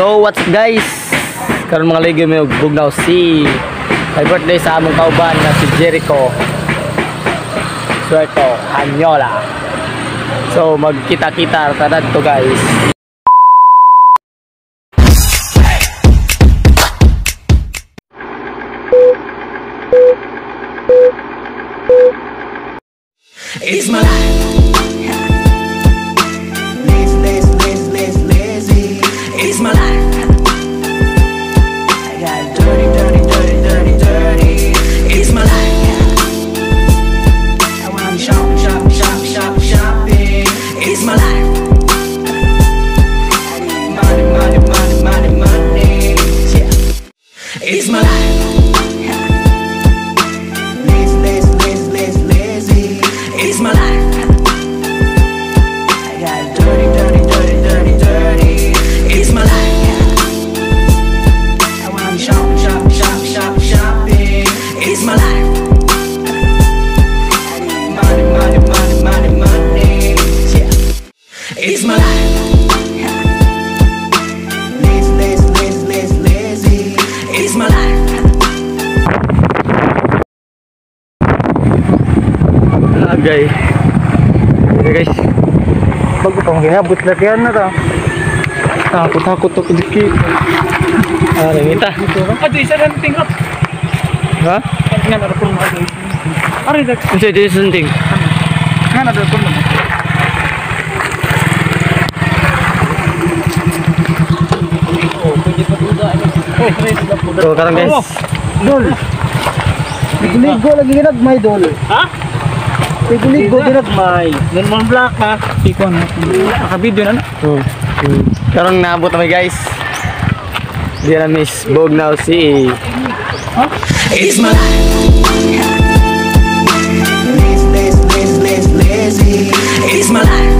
So what's guys? Karon mga ligi may bugnaw si my birthday sa among kauban na si Jericho. Suerto Anyola. So magkita-kita ta to guys. It's my life. It's my life. Lazy, lazy, lazy, lazy, lazy. It's my life. I got dirty, dirty, dirty, dirty, dirty. It's my life. I wanna shop, shop, shop, shop, shopping. It's my life. Money, money, money, money, money. Yeah. It's my life. Lazy. It's my life. Agay. Okay guys. Bago pang ginabot lagyan na ta. Takot-takot to kudiki. Ah, nangita. Aduh, isa rin tingkap. Ha? Nga na pun mo aduh. Ari dak. Unsa di sunting? Nga na pun mo. So karon guys. Dol. Ligo lagi ginagmay dol. Ha? Ligo ginagmay. Normal black ha. Iko na. Naka-video na na. Hmm. Hmm. Karong naabot kami guys. Di na miss Bognaw si It's my life. It's my life.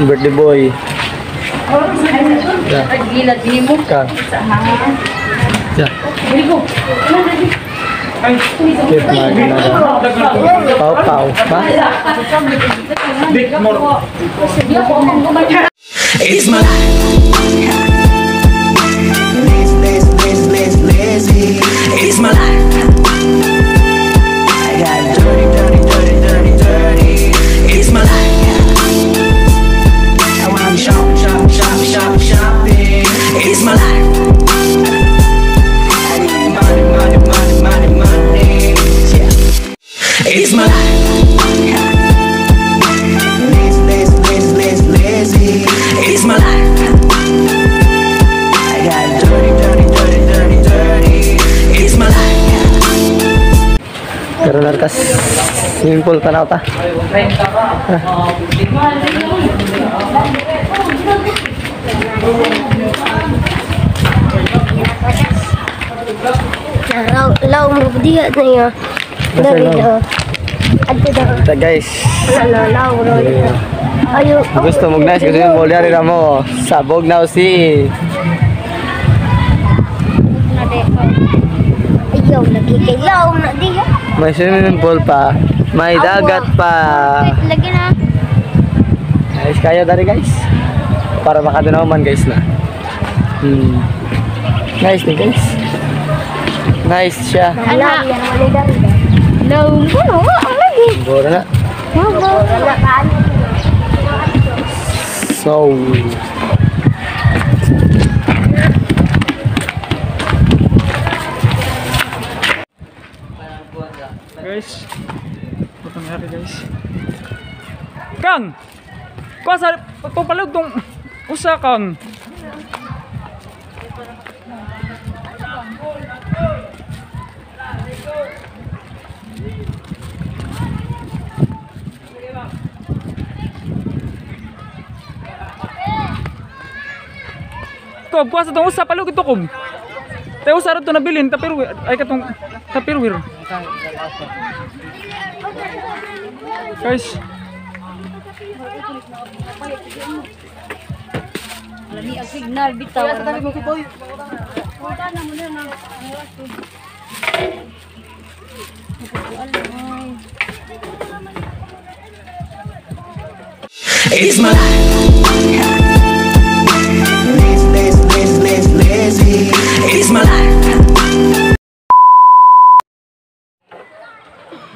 birthday boy. Mo. Ka. Keep mag na. Pau pau. Ha? It's my life. It's my life. Simple tanaw ta. Law, mo dia na. Basta Dari dah. Ada dah. Ta guys. Law, law, law. Ayo. Gusto mo guys kasi yung bolyari na mo. Sa Bognaw si Ayaw lagi kay law na dia. may swimming pool pa. May dagat pa. Lagi na. Guys, kaya dari guys. Para makadanaw man guys na. Hmm. Nice ni guys. Nice siya. Ko no, ang lagi. Bora na. So, Kang! Kuha sa pagpapalog tong usa kang. Kob, kuha sa tong usa palog ito kob. Tayo usa ra to nabilin tapirwir ay katong tapirwir. Guys, Lami ang signal bitaw. Sa tabi mo kiboy. It's my life. Lazy, lazy, lazy, lazy, lazy. It's my life.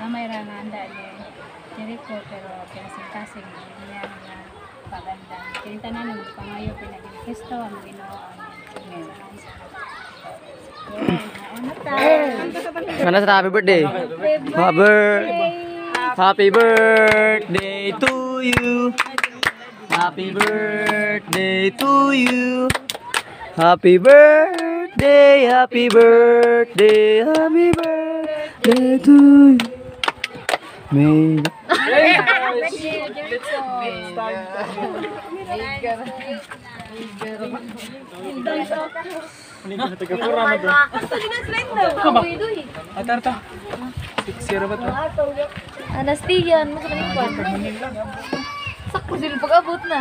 Gamay ra nga anda ni Jericho pero pinasing-kasing niya nga paganda. Kinita na nung pangayo pinag-requesto ang Ginoo ang Ano ta? Mana sa happy birthday? Happy birthday. Happy birthday to you. Happy birthday to you. Happy birthday, happy birthday, happy birthday to you. May atar ta. Anastian, mo sa kanikuan. Sakto sila pag-abot na.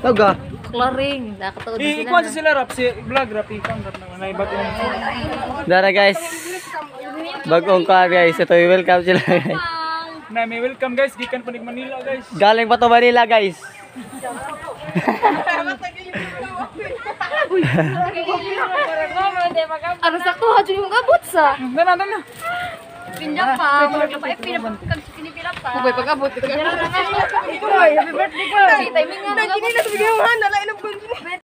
Toga. Klaring, nakataod sila. ikuan sa sila rap si vlog rap ikang rap na Dara guys. Bagong ka guys. Ito welcome sila guys. na may welcome guys gikan pa ni Manila guys. Galing pa to Manila guys. Ano sakto ha, dyan yung abot sa. Dana dana. Pinja pa, mga pa, eh, pa. Kung pag-abot. Happy birthday ko. Timing nga mag-abot. I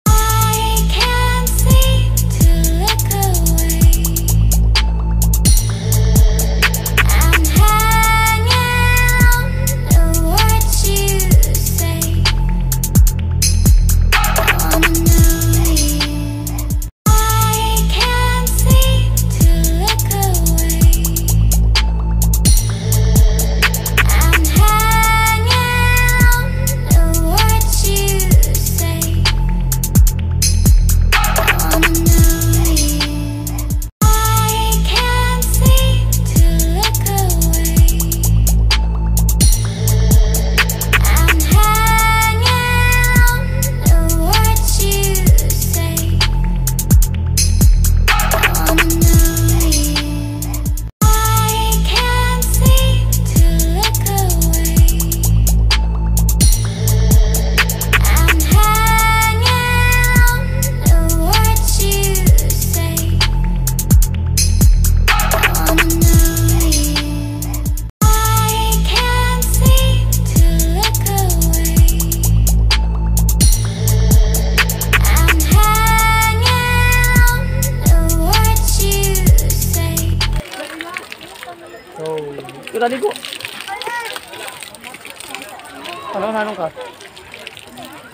Ano nanong ka?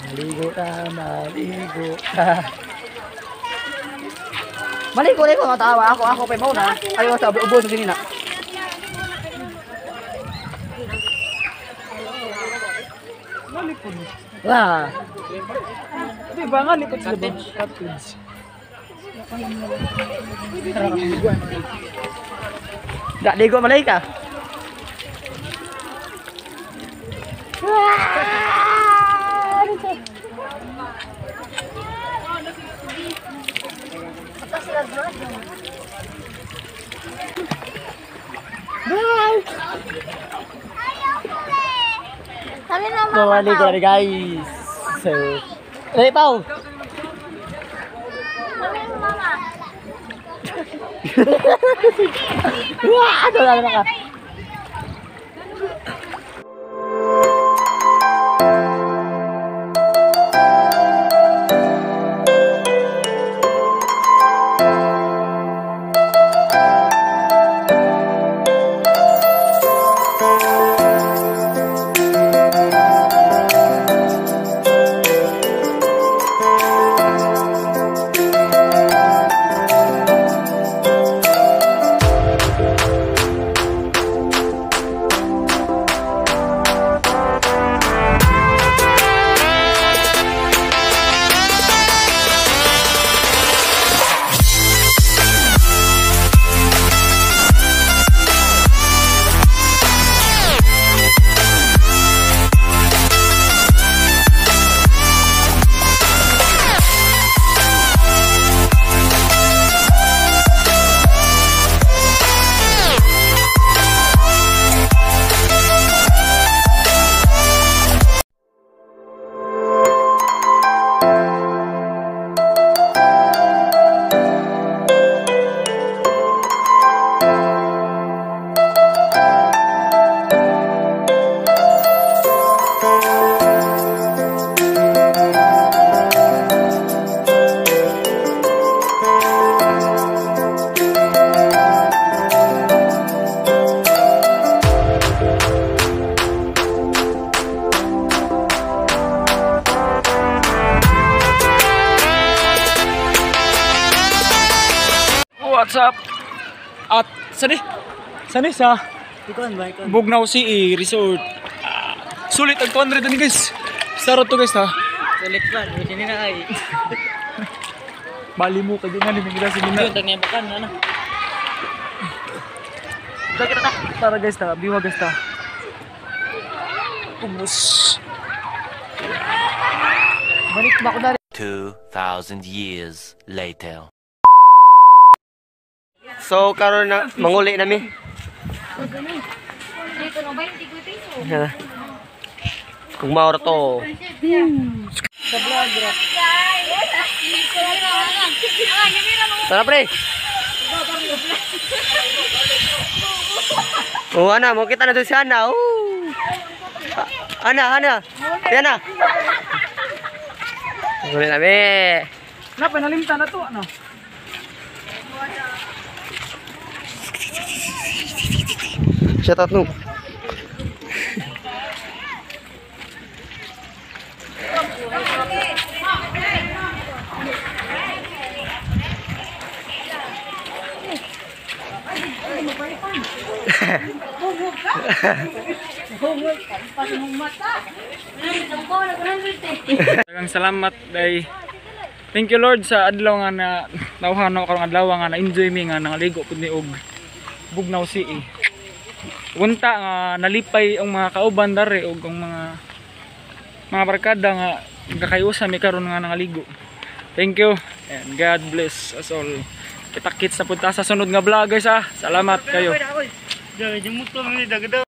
Maligo ka, maligo ka. Maligo rin ko, matawa ako, ako pa na. Ayaw sa ubo sa sini na. Wah, Di ba nga likod sila ba? Cottage. gak digo malay ka. Sabi na So, maligo na rin, guys. So, eh, Pau. Wah! Ano na ka? What's up? At sani? Sani sa Ikaw ba? Ikaw. Bugnaw Sea Resort. Ah, sulit ang 200 din guys. Sarot to guys ha. Sulit ba? Hindi na ay. Bali mo ka din nga ni Mingila si Mina. Yung tagnibakan, ano? Tara guys ta, biwa guys ta. Pumus. Balik ba ko na 2,000 years later. So, karon na, manguli nami. Kung maura to. Tara pre. Oh, ana, mo kita na si Ana. Oh. Ana, Ana. Yan na. Manguli nami. Na panalimtan na to ano. Shout out noob. Dagang salamat day. Thank you Lord sa adlaw nga na nauhan ako karong adlaw nga na enjoy mi nga nangaligo pud ni og Bugnaw Sea. Unta nga nalipay ang mga kauban dare og ang mga mga barkada nga kakayusa mi karon nga nangaligo. Thank you and God bless us all. Kita-kits na punta sa sunod nga vlog guys ah. Salamat kayo. Dagdag.